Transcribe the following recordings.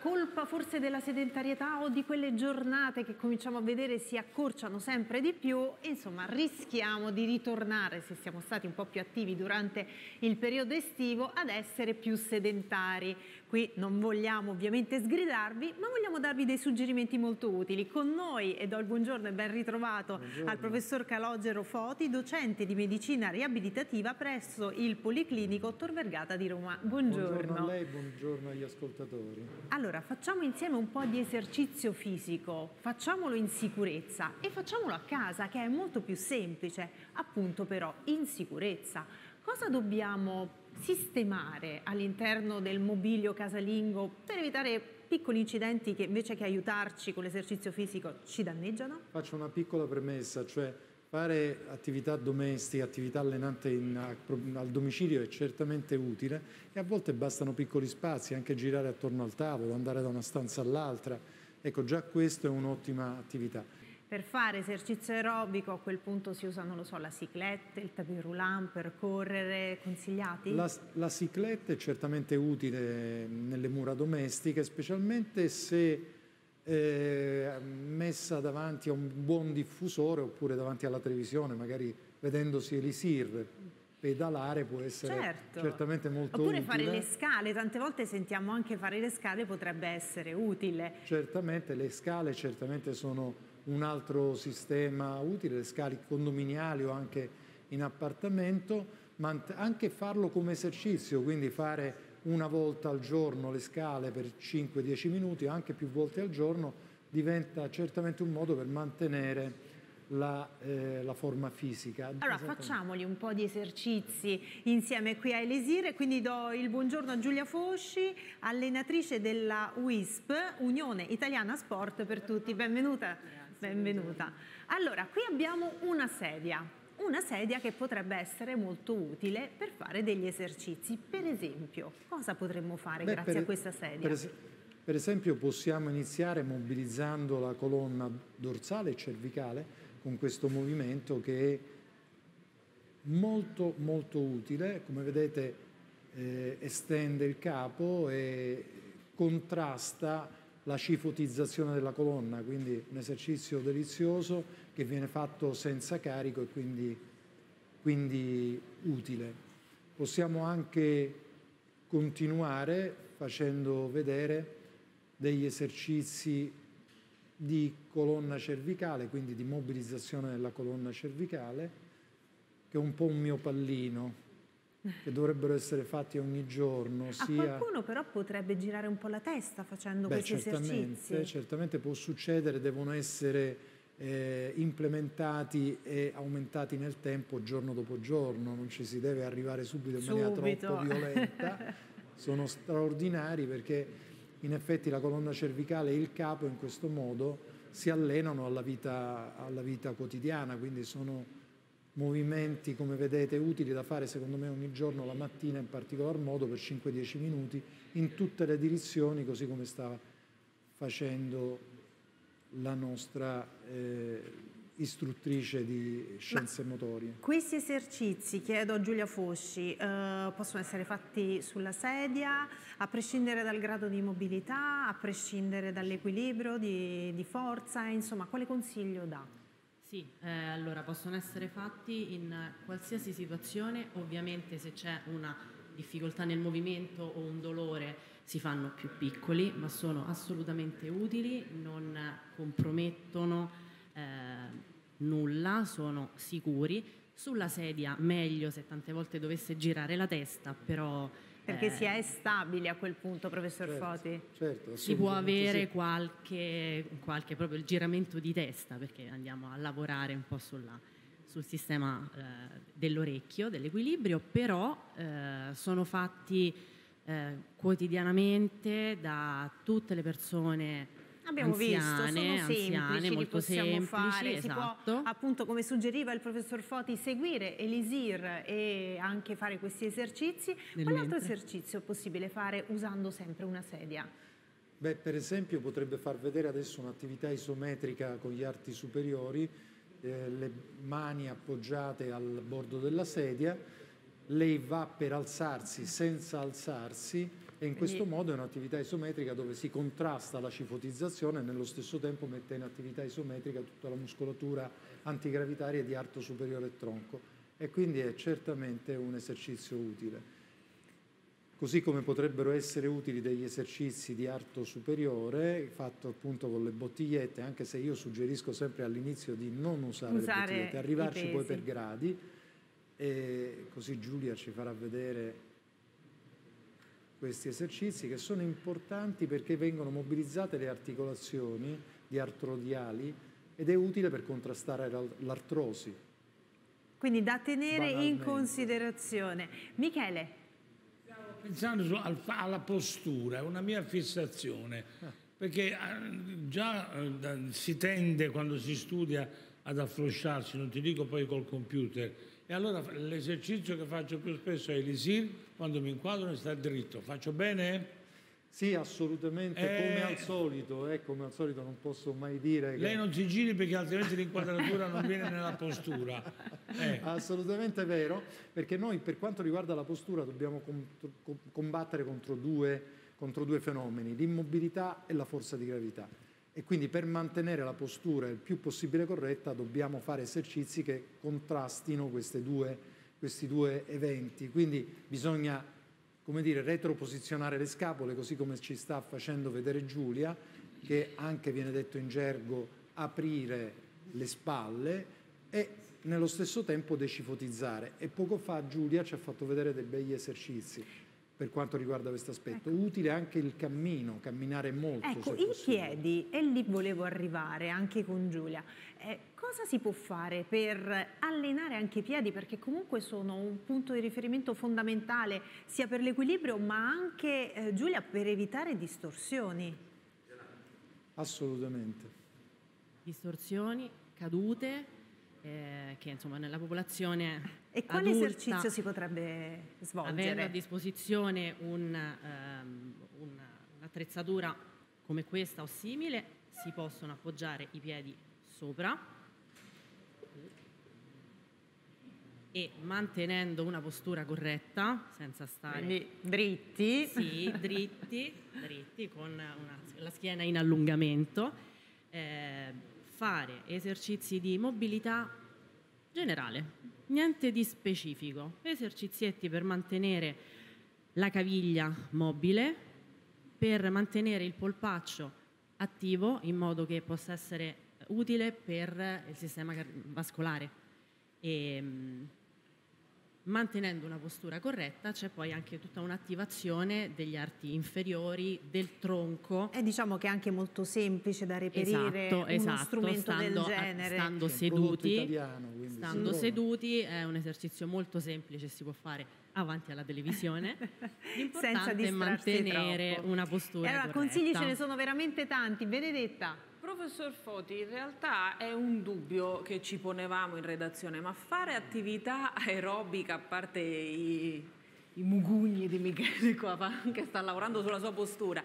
Colpa forse della sedentarietà o di quelle giornate che cominciamo a vedere si accorciano sempre di più, insomma rischiamo di ritornare, se siamo stati un po' più attivi durante il periodo estivo, ad essere più sedentari. Qui non vogliamo ovviamente sgridarvi, ma vogliamo darvi dei suggerimenti molto utili. Con noi, e do il buongiorno e ben ritrovato buongiorno. al professor Calogero Foti, docente di medicina riabilitativa presso il Policlinico Tor Vergata di Roma. Buongiorno. Buongiorno a lei, buongiorno agli ascoltatori. Allora, facciamo insieme un po' di esercizio fisico, facciamolo in sicurezza e facciamolo a casa, che è molto più semplice, appunto però in sicurezza. Cosa dobbiamo sistemare all'interno del mobilio casalingo per evitare piccoli incidenti che invece che aiutarci con l'esercizio fisico ci danneggiano? Faccio una piccola premessa, cioè fare attività domestica, attività allenante in, al domicilio è certamente utile e a volte bastano piccoli spazi, anche girare attorno al tavolo, andare da una stanza all'altra. Ecco, già questo è un'ottima attività. Per fare esercizio aerobico a quel punto si usa, non lo so, la cicletta, il tapis roulant per correre, consigliati? La, la cicletta è certamente utile nelle mura domestiche, specialmente se eh, messa davanti a un buon diffusore oppure davanti alla televisione, magari vedendosi Elisir pedalare può essere certo. certamente molto Oppure utile. fare le scale, tante volte sentiamo anche fare le scale potrebbe essere utile. Certamente, le scale certamente sono un altro sistema utile, le scale condominiali o anche in appartamento, ma anche farlo come esercizio, quindi fare una volta al giorno le scale per 5-10 minuti, anche più volte al giorno, diventa certamente un modo per mantenere la, eh, la, forma fisica. Allora facciamoli un po' di esercizi insieme qui a Elisire, quindi do il buongiorno a Giulia Fosci, allenatrice della WISP, Unione Italiana Sport per Tutti, benvenuta. Benvenuta. Allora, qui abbiamo una sedia, una sedia che potrebbe essere molto utile per fare degli esercizi. Per esempio, cosa potremmo fare Beh, grazie per, a questa sedia? Per, per esempio possiamo iniziare mobilizzando la colonna dorsale e cervicale con questo movimento che è molto molto utile, come vedete eh, estende il capo e contrasta la cifotizzazione della colonna, quindi un esercizio delizioso che viene fatto senza carico e quindi, quindi utile. Possiamo anche continuare facendo vedere degli esercizi di colonna cervicale, quindi di mobilizzazione della colonna cervicale, che è un po' un mio pallino, che dovrebbero essere fatti ogni giorno. Sia... A qualcuno però potrebbe girare un po' la testa facendo Beh, questi certamente, esercizi. Certamente può succedere, devono essere eh, implementati e aumentati nel tempo giorno dopo giorno, non ci si deve arrivare subito in subito. maniera troppo violenta. Sono straordinari perché in effetti la colonna cervicale e il capo in questo modo si allenano alla vita, alla vita quotidiana, quindi sono movimenti, come vedete, utili da fare secondo me ogni giorno, la mattina in particolar modo per 5-10 minuti, in tutte le direzioni, così come sta facendo la nostra eh, istruttrice di scienze Ma motorie. Questi esercizi, chiedo a Giulia Fosci, eh, possono essere fatti sulla sedia, a prescindere dal grado di mobilità, a prescindere dall'equilibrio di, di, forza, insomma, quale consiglio dà? Sì, eh, allora possono essere fatti in qualsiasi situazione, ovviamente se c'è una difficoltà nel movimento o un dolore si fanno più piccoli, ma sono assolutamente utili, non compromettono eh, nulla, sono sicuri. Sulla sedia meglio se tante volte dovesse girare la testa, però... Perché eh, si è stabili a quel punto, professor certo, Foti? Certo, si può avere sì. qualche, qualche, proprio il giramento di testa, perché andiamo a lavorare un po' sulla, sul sistema eh, dell'orecchio, dell'equilibrio, però eh, sono fatti eh, quotidianamente da tutte le persone Abbiamo anziane, visto, sono anziane, semplici, molto semplici, fare, esatto. si può esatto. appunto come suggeriva il professor Foti seguire Elisir e anche fare questi esercizi. Nel Quale altro esercizio è possibile fare usando sempre una sedia? Beh, per esempio potrebbe far vedere adesso un'attività isometrica con gli arti superiori, eh, le mani appoggiate al bordo della sedia, lei va per alzarsi senza alzarsi E in questo modo è un'attività isometrica dove si contrasta la cifotizzazione e nello stesso tempo mette in attività isometrica tutta la muscolatura antigravitaria di arto superiore e tronco. E quindi è certamente un esercizio utile. Così come potrebbero essere utili degli esercizi di arto superiore, fatto appunto con le bottigliette, anche se io suggerisco sempre all'inizio di non usare, usare le bottigliette, arrivarci poi per gradi, e così Giulia ci farà vedere questi esercizi che sono importanti perché vengono mobilizzate le articolazioni di artrodiali ed è utile per contrastare l'artrosi. Quindi da tenere in considerazione. Michele. Stavo pensando alla postura, è una mia fissazione, perché eh, già eh, si tende quando si studia ad afflosciarsi, non ti dico poi col computer, e allora l'esercizio che faccio più spesso è l'isir, quando mi inquadro e sta dritto. Faccio bene? Sì, assolutamente, eh... come al solito, eh, come al solito non posso mai dire che... Lei non si giri perché altrimenti l'inquadratura non viene nella postura. Eh. Assolutamente vero, perché noi per quanto riguarda la postura dobbiamo combattere contro due, contro due fenomeni, l'immobilità e la forza di gravità e quindi per mantenere la postura il più possibile corretta dobbiamo fare esercizi che contrastino due, questi due eventi. Quindi bisogna come dire, retroposizionare le scapole, così come ci sta facendo vedere Giulia, che anche viene detto in gergo aprire le spalle e nello stesso tempo decifotizzare. E poco fa Giulia ci ha fatto vedere dei begli esercizi per quanto riguarda questo aspetto. Ecco. Utile anche il cammino, camminare molto. Ecco, i piedi, e lì volevo arrivare anche con Giulia. Eh, cosa si può fare per allenare anche i piedi? Perché comunque sono un punto di riferimento fondamentale sia per l'equilibrio ma anche, eh, Giulia, per evitare distorsioni. Assolutamente. Distorsioni, cadute, eh, che insomma nella popolazione E quale esercizio si potrebbe svolgere? Avendo a disposizione un, um, un'attrezzatura come questa o simile, si possono appoggiare i piedi sopra e mantenendo una postura corretta, senza stare Quindi, dritti. Sì, dritti, dritti con una, la schiena in allungamento. Eh, fare esercizi di mobilità generale, niente di specifico, esercizietti per mantenere la caviglia mobile, per mantenere il polpaccio attivo in modo che possa essere utile per il sistema vascolare. E, ehm, mantenendo una postura corretta c'è poi anche tutta un'attivazione degli arti inferiori, del tronco. E diciamo che è anche molto semplice da reperire esatto, uno esatto, strumento stando, del genere. Stando seduti, italiano, stando sì. seduti è un esercizio molto semplice, si può fare avanti alla televisione. L'importante è mantenere troppo. una postura e allora, corretta. consigli ce ne sono veramente tanti. Benedetta. Professor Foti, in realtà è un dubbio che ci ponevamo in redazione, ma fare attività aerobica, a parte i, i mugugni di Michele qua, che sta lavorando sulla sua postura,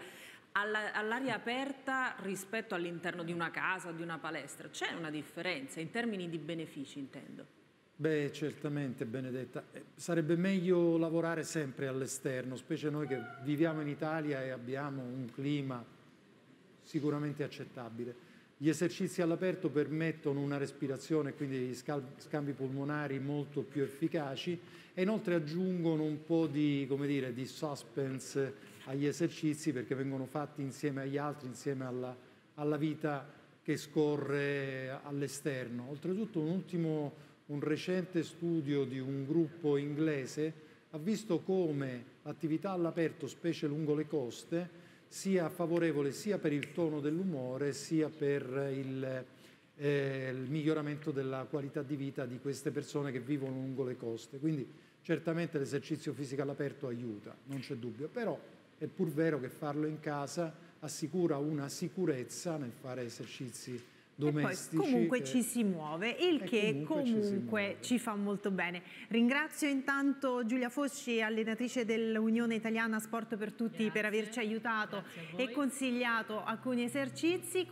all'aria aperta rispetto all'interno di una casa, di una palestra, c'è una differenza in termini di benefici intendo? Beh, certamente Benedetta. Eh, sarebbe meglio lavorare sempre all'esterno, specie noi che viviamo in Italia e abbiamo un clima sicuramente accettabile. Gli esercizi all'aperto permettono una respirazione, quindi scambi polmonari molto più efficaci e inoltre aggiungono un po' di, dire, di suspense agli esercizi perché vengono fatti insieme agli altri, insieme alla, alla vita che scorre all'esterno. Oltretutto un ultimo, un recente studio di un gruppo inglese ha visto come l'attività all'aperto, specie lungo le coste, sia favorevole sia per il tono dell'umore sia per il, eh, il, miglioramento della qualità di vita di queste persone che vivono lungo le coste. Quindi certamente l'esercizio fisico all'aperto aiuta, non c'è dubbio, però è pur vero che farlo in casa assicura una sicurezza nel fare esercizi domestici. E poi comunque che... ci si muove, il che comunque, comunque ci, ci, fa molto bene. Ringrazio intanto Giulia Fosci, allenatrice dell'Unione Italiana Sport per Tutti, Grazie. per averci aiutato e consigliato alcuni esercizi.